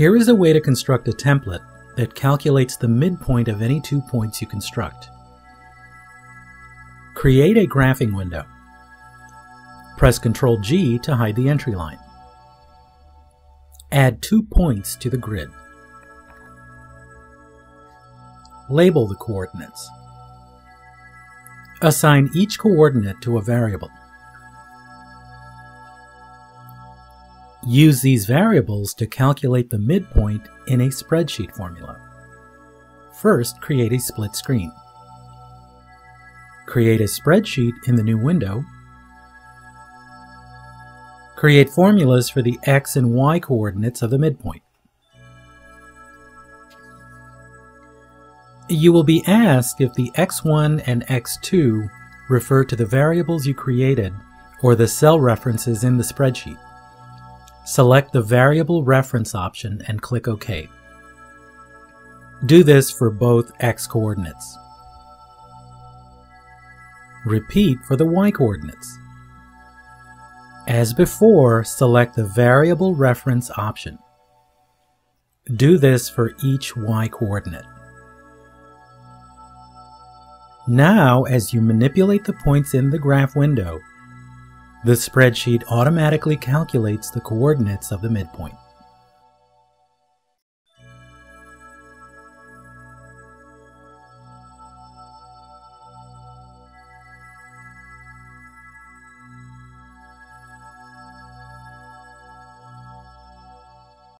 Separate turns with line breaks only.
Here is a way to construct a template that calculates the midpoint of any two points you construct. Create a graphing window. Press Ctrl G to hide the entry line. Add two points to the grid. Label the coordinates. Assign each coordinate to a variable. Use these variables to calculate the midpoint in a spreadsheet formula. First, create a split screen. Create a spreadsheet in the new window. Create formulas for the x and y coordinates of the midpoint. You will be asked if the x1 and x2 refer to the variables you created or the cell references in the spreadsheet. Select the Variable Reference option and click OK. Do this for both x coordinates. Repeat for the y coordinates. As before, select the Variable Reference option. Do this for each y coordinate. Now, as you manipulate the points in the graph window, the spreadsheet automatically calculates the coordinates of the midpoint.